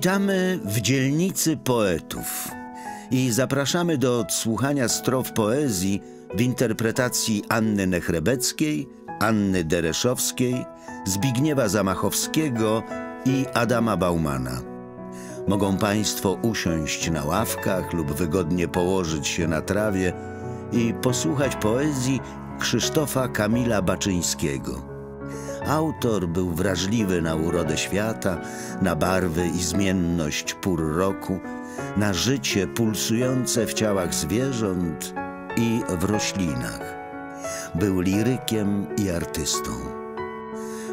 Witamy w dzielnicy poetów i zapraszamy do odsłuchania strof poezji w interpretacji Anny Nechrebeckiej, Anny Dereszowskiej, Zbigniewa Zamachowskiego i Adama Baumana. Mogą Państwo usiąść na ławkach lub wygodnie położyć się na trawie i posłuchać poezji Krzysztofa Kamila Baczyńskiego. Autor był wrażliwy na urodę świata, na barwy i zmienność pór roku, na życie pulsujące w ciałach zwierząt i w roślinach. Był lirykiem i artystą.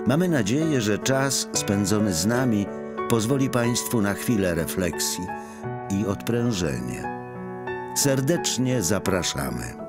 Mamy nadzieję, że czas spędzony z nami pozwoli Państwu na chwilę refleksji i odprężenie. Serdecznie zapraszamy.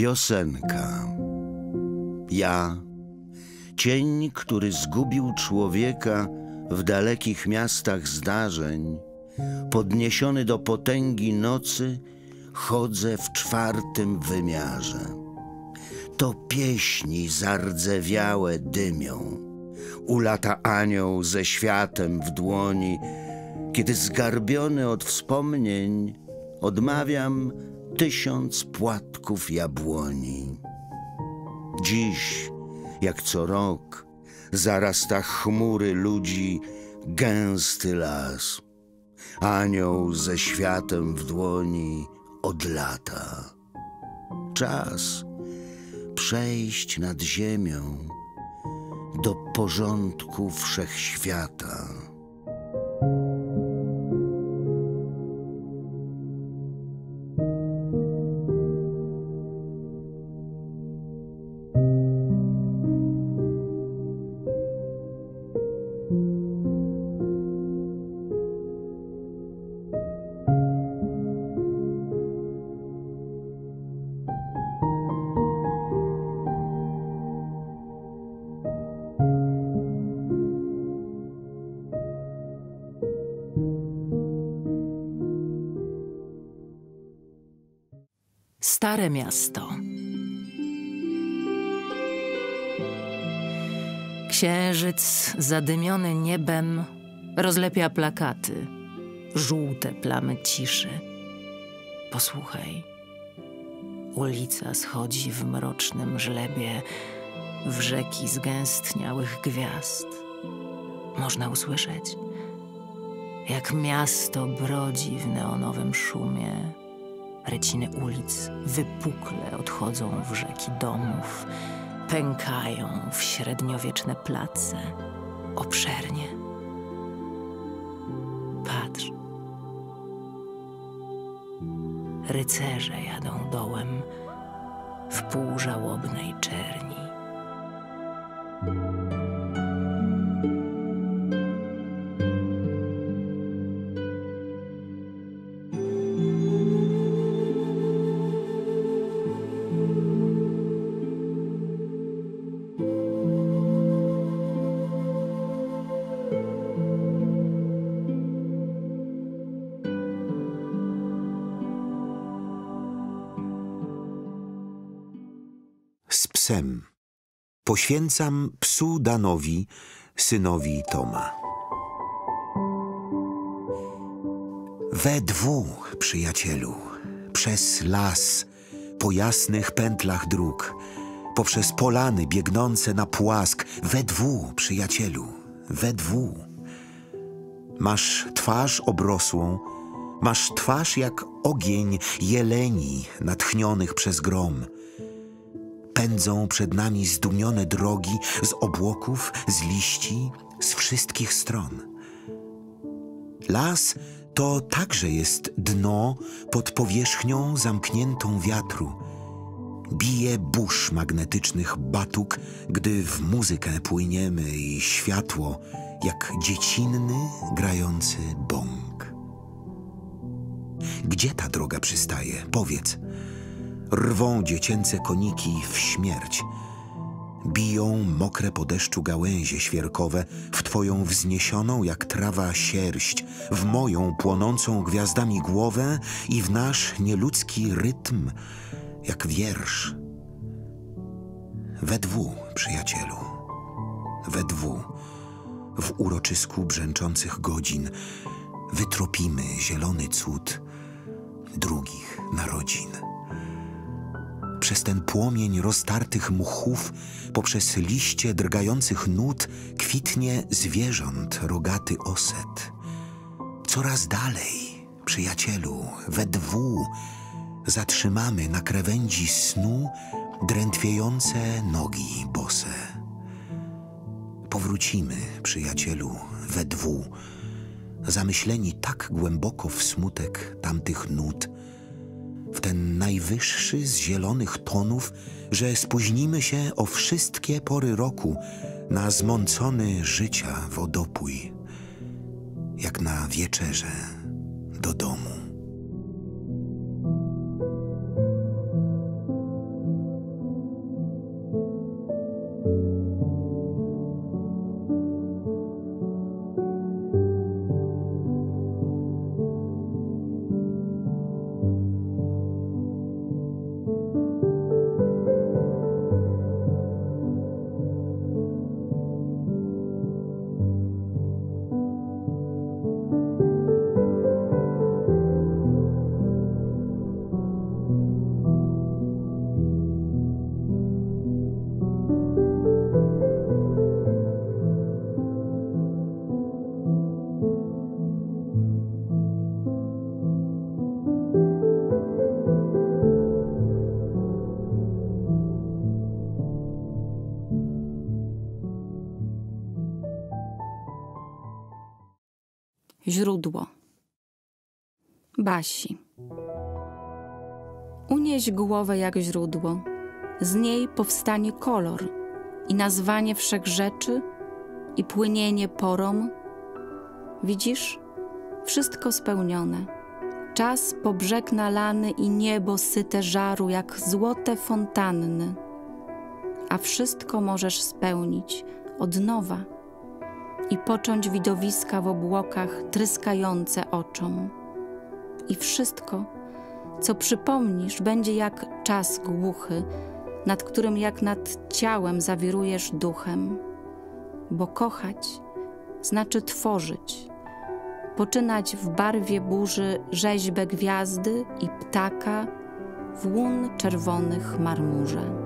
Piosenka. Ja, cień, który zgubił człowieka w dalekich miastach zdarzeń, podniesiony do potęgi nocy, chodzę w czwartym wymiarze. To pieśni zardzewiałe dymią. Ulata anioł ze światem w dłoni, kiedy zgarbiony od wspomnień odmawiam tysiąc płatków jabłoni. Dziś, jak co rok, zarasta chmury ludzi gęsty las. Anioł ze światem w dłoni od lata. Czas przejść nad ziemią do porządku wszechświata. Stare miasto. Księżyc zadymiony niebem rozlepia plakaty, żółte plamy ciszy. Posłuchaj. Ulica schodzi w mrocznym żlebie w rzeki zgęstniałych gwiazd. Można usłyszeć, jak miasto brodzi w neonowym szumie Reciny ulic wypukle odchodzą w rzeki domów, pękają w średniowieczne place, obszernie. Patrz. Rycerze jadą dołem w półżałobnej czerni. Poświęcam psu Danowi, synowi Toma. We dwóch, przyjacielu, przez las, po jasnych pętlach dróg, poprzez polany biegnące na płask, we dwóch, przyjacielu, we dwóch. Masz twarz obrosłą, masz twarz jak ogień jeleni natchnionych przez grom – pędzą przed nami zdumione drogi z obłoków, z liści, z wszystkich stron. Las to także jest dno pod powierzchnią zamkniętą wiatru. Bije burz magnetycznych batuk, gdy w muzykę płyniemy i światło jak dziecinny, grający bąk. Gdzie ta droga przystaje? Powiedz. Rwą dziecięce koniki w śmierć. Biją mokre po deszczu gałęzie świerkowe w twoją wzniesioną jak trawa sierść, w moją płonącą gwiazdami głowę i w nasz nieludzki rytm, jak wiersz. We dwu, przyjacielu, we dwu, w uroczysku brzęczących godzin, wytropimy zielony cud drugich narodzin. Przez ten płomień roztartych mchów, poprzez liście drgających nut, kwitnie zwierząt rogaty oset. Coraz dalej, przyjacielu, we dwu, zatrzymamy na krawędzi snu drętwiejące nogi bose. Powrócimy, przyjacielu, we dwu, zamyśleni tak głęboko w smutek tamtych nut, ten najwyższy z zielonych tonów, że spóźnimy się o wszystkie pory roku na zmącony życia wodopój, jak na wieczerze do domu. Źródło Basi Unieś głowę jak źródło, z niej powstanie kolor i nazwanie wszechrzeczy i płynienie porom. Widzisz? Wszystko spełnione. Czas po brzeg nalany i niebo syte żaru jak złote fontanny. A wszystko możesz spełnić od nowa i począć widowiska w obłokach tryskające oczom. I wszystko, co przypomnisz, będzie jak czas głuchy, nad którym jak nad ciałem zawirujesz duchem, bo kochać znaczy tworzyć, poczynać w barwie burzy rzeźbę gwiazdy i ptaka w łun czerwonych marmurze.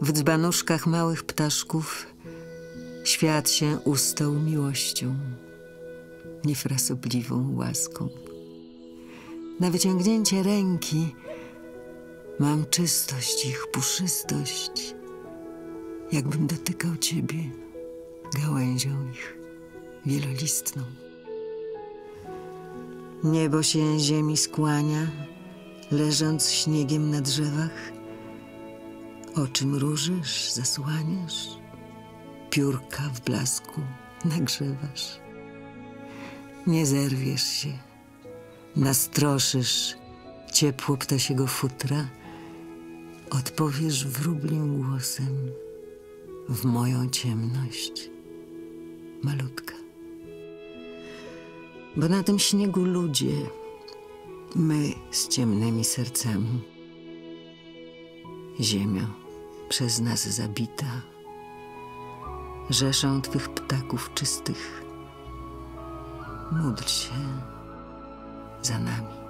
W dzbanuszkach małych ptaszków świat się ustał miłością, niefrasobliwą łaską. Na wyciągnięcie ręki mam czystość ich, puszystość, jakbym dotykał ciebie gałęzią ich wielolistną. Niebo się ziemi skłania, leżąc śniegiem na drzewach. Oczy mrużysz, zasłaniasz, piórka w blasku nagrzewasz. Nie zerwiesz się, nastroszysz ciepło ptasiego futra, odpowiesz wróblim głosem w moją ciemność, malutka. Bo na tym śniegu ludzie, my z ciemnymi sercami. Ziemia przez nas zabita, rzeszą twych ptaków czystych. Módl się za nami.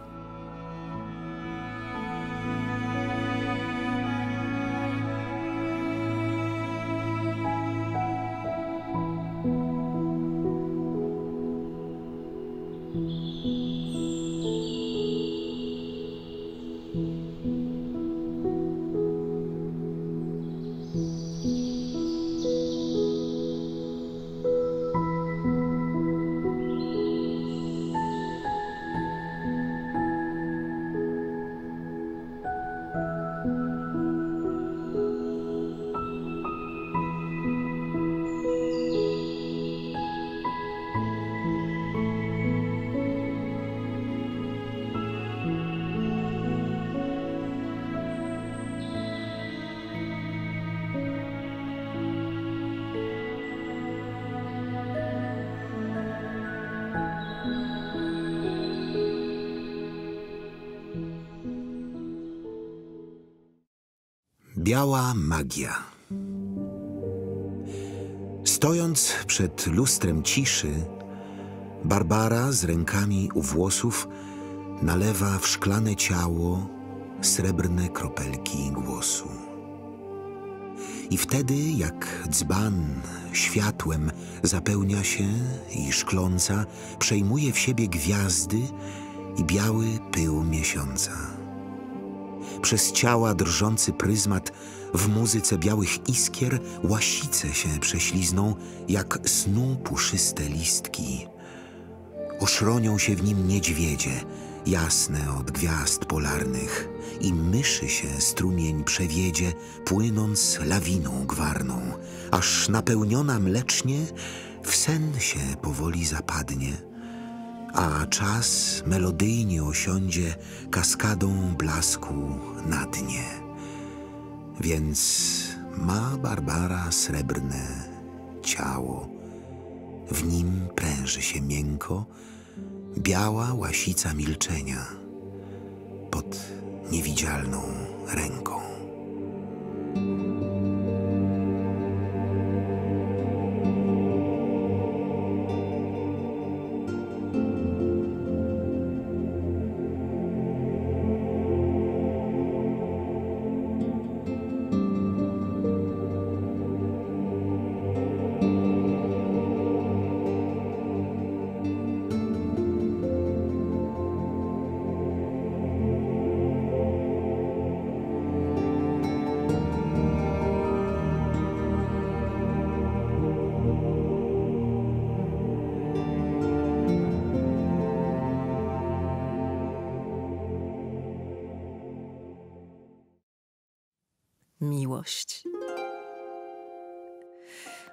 Biała magia. Stojąc przed lustrem ciszy, Barbara z rękami u włosów nalewa w szklane ciało srebrne kropelki głosu. I wtedy, jak dzban światłem zapełnia się i szkląca przejmuje w siebie gwiazdy i biały pył miesiąca. Przez ciała drżący pryzmat w muzyce białych iskier łasice się prześlizną, jak snu puszyste listki. Oszronią się w nim niedźwiedzie, jasne od gwiazd polarnych i myszy się strumień przewiedzie, płynąc lawiną gwarną, aż napełniona mlecznie w sen się powoli zapadnie, a czas melodyjnie osiądzie kaskadą blasku na dnie. Więc ma Barbara srebrne ciało, w nim pręży się miękko, biała łasica milczenia pod niewidzialną ręką. Miłość.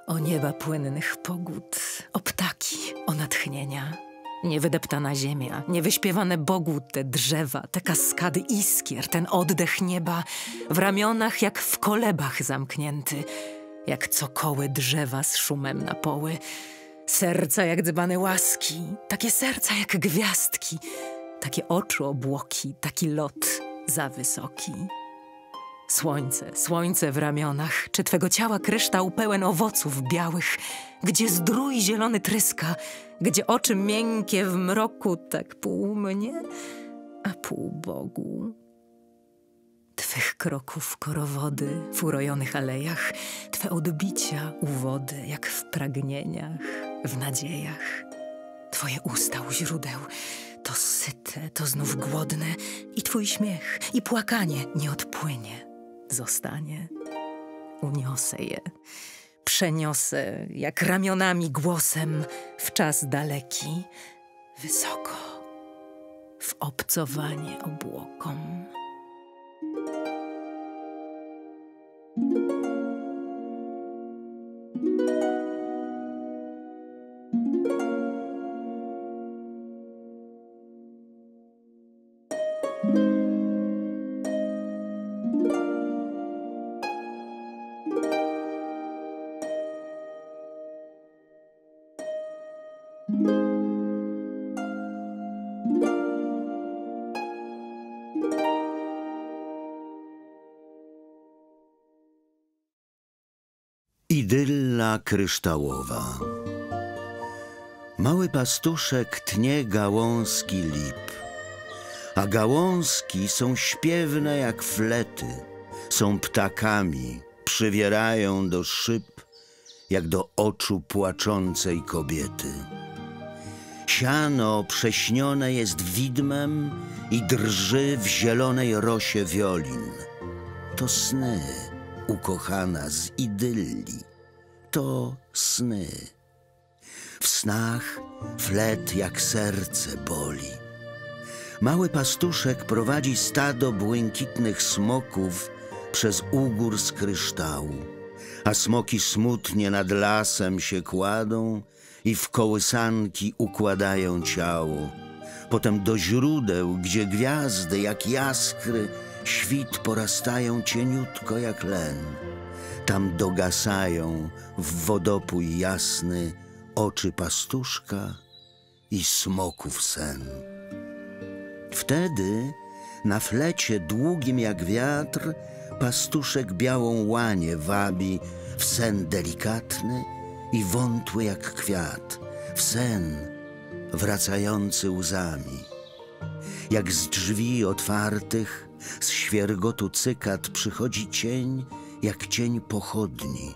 O nieba płynnych pogód, o ptaki, o natchnienia. Niewydeptana ziemia, niewyśpiewane Bogu te drzewa, te kaskady iskier, ten oddech nieba, w ramionach jak w kolebach zamknięty, jak cokoły drzewa z szumem na poły. Serca jak dzbany łaski, takie serca jak gwiazdki, takie oczu obłoki, taki lot za wysoki. Słońce, słońce w ramionach, czy twego ciała kryształ pełen owoców białych, gdzie zdrój zielony tryska, gdzie oczy miękkie w mroku? Tak pół mnie, a pół Bogu. Twych kroków korowody w urojonych alejach, twe odbicia u wody, jak w pragnieniach, w nadziejach. Twoje usta u źródeł, to syte, to znów głodne, i twój śmiech, i płakanie nie odpłynie zostanie. Uniosę je, przeniosę jak ramionami głosem w czas daleki, wysoko, w obcowanie obłokom. Idylla kryształowa. Mały pastuszek tnie gałązki lip, a gałązki są śpiewne jak flety, są ptakami, przywierają do szyb, jak do oczu płaczącej kobiety. Siano prześnione jest widmem i drży w zielonej rosie wiolin. To sny ukochana z idylli. To sny. W snach flet jak serce boli. Mały pastuszek prowadzi stado błękitnych smoków przez ugór z kryształu, a smoki smutnie nad lasem się kładą i w kołysanki układają ciało. Potem do źródeł, gdzie gwiazdy jak jaskry świt porastają cieniutko jak len. Tam dogasają w wodopój jasny oczy pastuszka i smoków sen. Wtedy na flecie długim jak wiatr pastuszek białą łanię wabi w sen delikatny i wątły jak kwiat, w sen wracający łzami. Jak z drzwi otwartych, z świergotu cykat przychodzi cień, jak cień pochodni.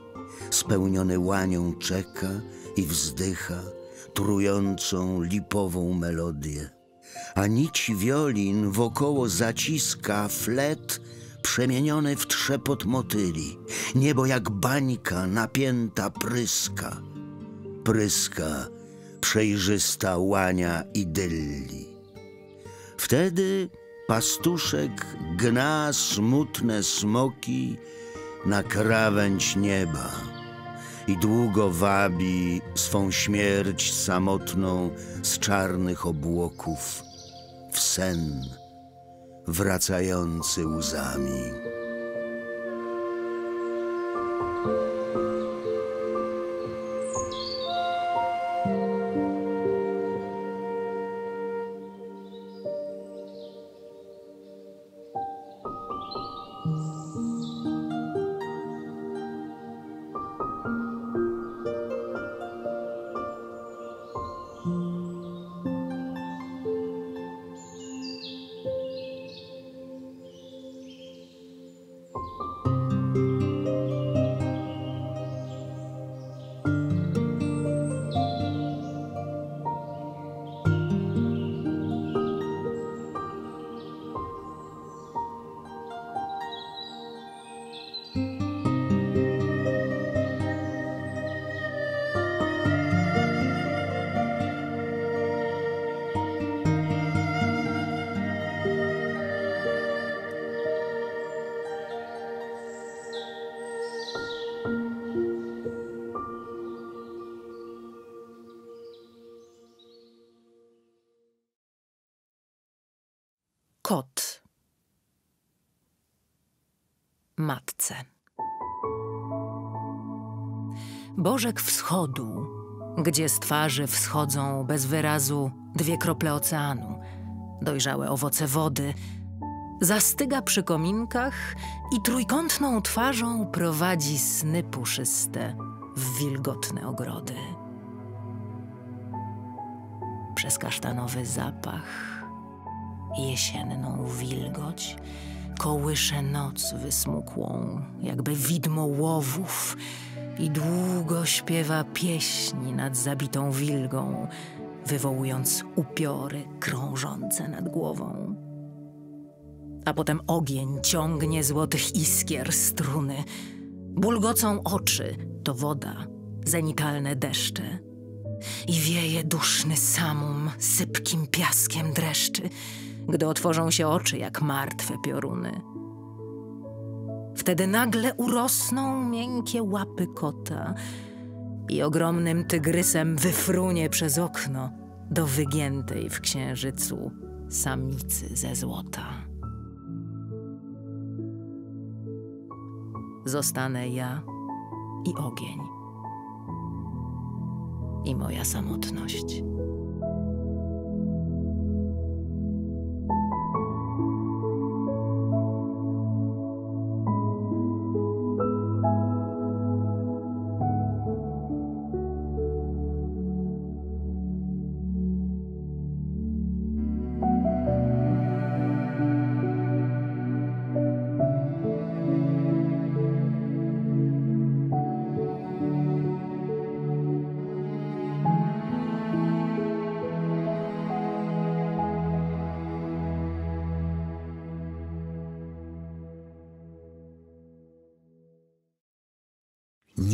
Spełniony łanią czeka i wzdycha trującą lipową melodię. A nici wiolin wokoło zaciska flet przemieniony w trzepot motyli. Niebo jak bańka napięta pryska. Pryska przejrzysta łania idylli. Wtedy pastuszek gna smutne smoki na krawędź nieba i długo wabi swą śmierć samotną z czarnych obłoków w sen wracający łzami. Matce. Bożek wschodu, gdzie z twarzy wschodzą bez wyrazu dwie krople oceanu, dojrzałe owoce wody, zastyga przy kominkach i trójkątną twarzą prowadzi sny puszyste w wilgotne ogrody. Przez kasztanowy zapach jesienną wilgoć, kołysze noc wysmukłą, jakby widmo łowów i długo śpiewa pieśni nad zabitą wilgą, wywołując upiory krążące nad głową. A potem ogień ciągnie złotych iskier struny, bulgocą oczy, to woda, zenitalne deszcze. I wieje duszny samum, sypkim piaskiem dreszczy, gdy otworzą się oczy jak martwe pioruny. Wtedy nagle urosną miękkie łapy kota i ogromnym tygrysem wyfrunie przez okno do wygiętej w księżycu samicy ze złota. Zostanę ja i ogień, i moja samotność.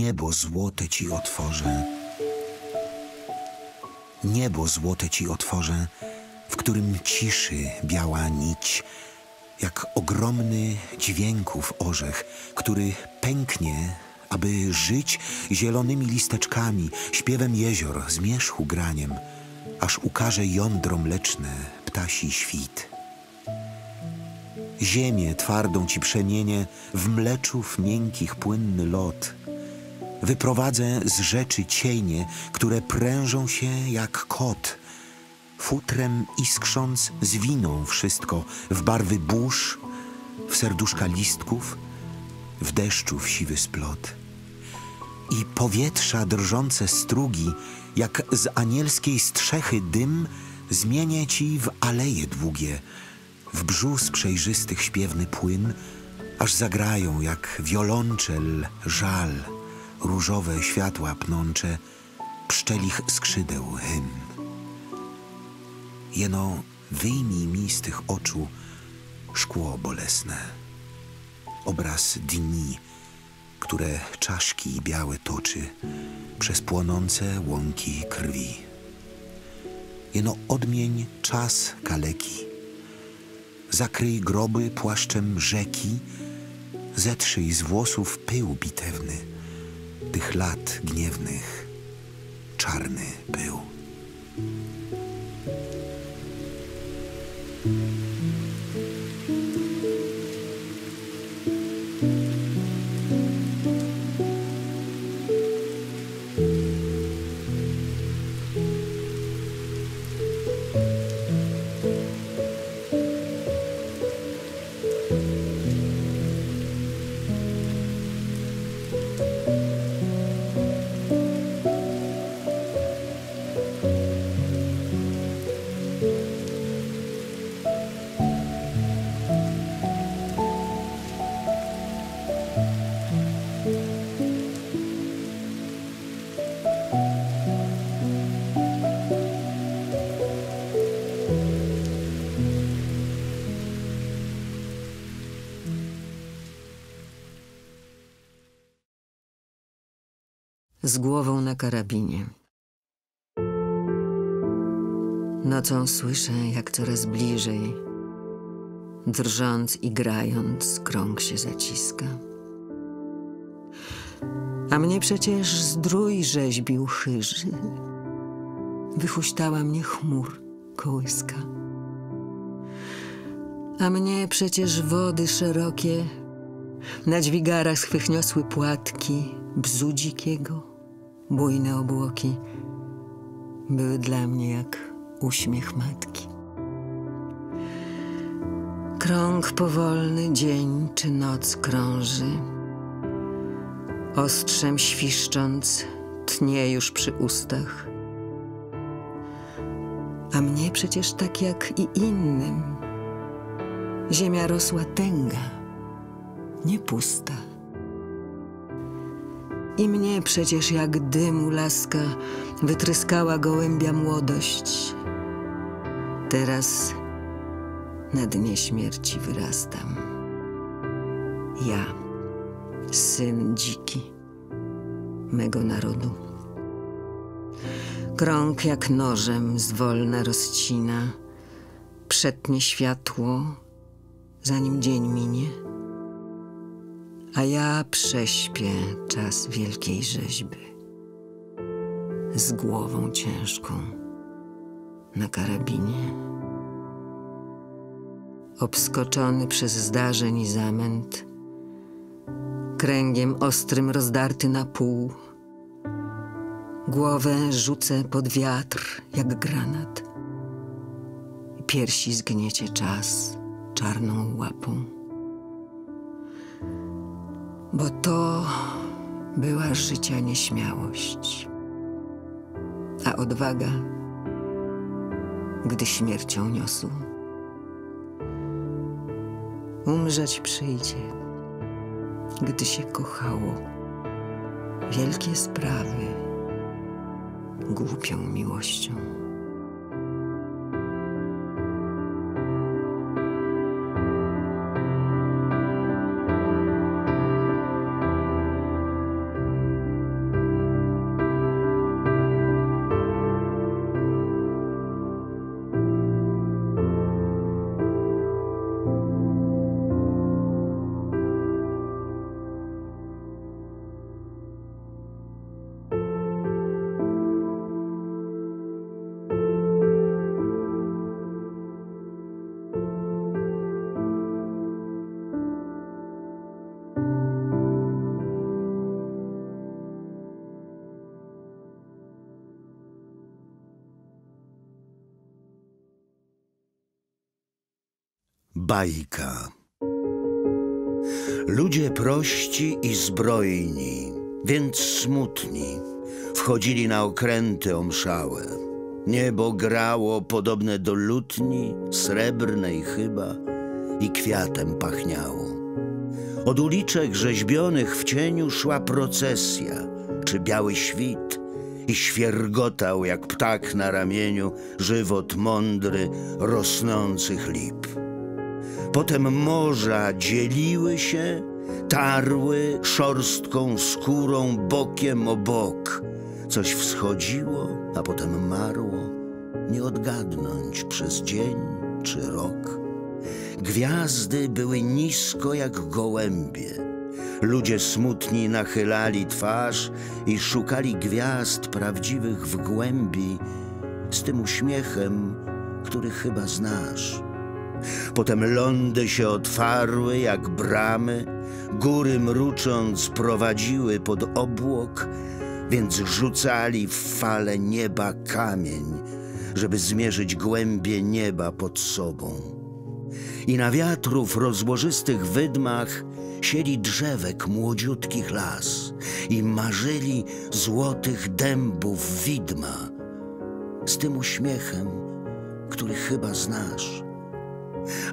Niebo złote ci otworzę. Niebo złote ci otworzę, w którym ciszy biała nić, jak ogromny dźwięków orzech, który pęknie, aby żyć zielonymi listeczkami, śpiewem jezior, zmierzchu graniem, aż ukaże jądro mleczne ptasi świt. Ziemię twardą ci przemienię w mleczów miękkich płynny lot – Wyprowadzę z rzeczy cienie, które prężą się jak kot. Futrem iskrząc zwiną wszystko w barwy burz, w serduszka listków w deszczu w siwy splot. I powietrza drżące strugi, jak z anielskiej strzechy dym, zmienię ci w aleje długie, w brzus przejrzystych śpiewny płyn, aż zagrają jak wiolonczel żal, różowe światła pnącze, pszczelich skrzydeł hymn. Jeno wyjmij mi z tych oczu szkło bolesne, obraz dni, które czaszki białe toczy przez płonące łąki krwi. Jeno odmień czas kaleki, zakryj groby płaszczem rzeki, zetrzyj z włosów pył bitewny, tych lat gniewnych, czarny pył. Z głową na karabinie. Nocą słyszę, jak coraz bliżej, drżąc i grając, krąg się zaciska. A mnie przecież zdrój rzeźbił chyży. Wychuśtała mnie chmur kołyska. A mnie przecież wody szerokie na dźwigarach swych płatki bzu dzikiego bujne obłoki były dla mnie jak uśmiech matki. Krąg powolny, dzień czy noc krąży. Ostrzem świszcząc, tnie już przy ustach. A mnie przecież tak jak i innym. Ziemia rosła tęga, nie pusta. I mnie przecież jak dymu laska wytryskała gołębia młodość. Teraz na dnie śmierci wyrastam. Ja, syn dziki mego narodu. Krąg jak nożem zwolna rozcina, przetnie światło, zanim dzień minie a ja prześpię czas wielkiej rzeźby. Z głową ciężką na karabinie. Obskoczony przez zdarzeń i zamęt, kręgiem ostrym rozdarty na pół, głowę rzucę pod wiatr jak granat, piersi zgniecie czas czarną łapą bo to była życia nieśmiałość, a odwaga, gdy śmiercią niosł. Umrzeć przyjdzie, gdy się kochało. Wielkie sprawy głupią miłością. Ludzie prości i zbrojni, więc smutni, wchodzili na okręty omszałe. Niebo grało podobne do lutni, srebrnej chyba, i kwiatem pachniało. Od uliczek rzeźbionych w cieniu szła procesja, czy biały świt i świergotał jak ptak na ramieniu żywot mądry rosnących lip. Potem morza dzieliły się, tarły szorstką skórą bokiem o bok. Coś wschodziło, a potem marło, nie odgadnąć przez dzień czy rok. Gwiazdy były nisko jak gołębie. Ludzie smutni nachylali twarz i szukali gwiazd prawdziwych w głębi z tym uśmiechem, który chyba znasz. Potem lądy się otwarły jak bramy, góry mrucząc prowadziły pod obłok, więc rzucali w fale nieba kamień, żeby zmierzyć głębie nieba pod sobą. I na wiatrów rozłożystych wydmach sieli drzewek młodziutkich las i marzyli złotych dębów widma z tym uśmiechem, który chyba znasz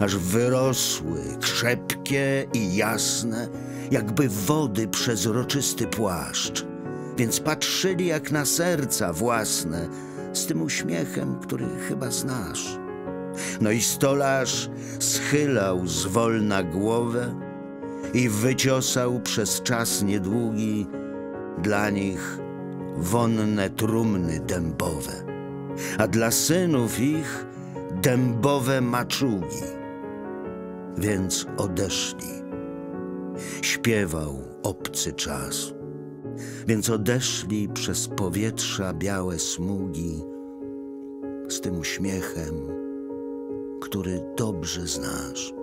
aż wyrosły, krzepkie i jasne, jakby wody przezroczysty płaszcz. Więc patrzyli jak na serca własne, z tym uśmiechem, który chyba znasz. No i stolarz schylał zwolna głowę i wyciosał przez czas niedługi dla nich wonne trumny dębowe, a dla synów ich dębowe maczugi. Więc odeszli. Śpiewał obcy czas. Więc odeszli przez powietrza białe smugi z tym uśmiechem, który dobrze znasz.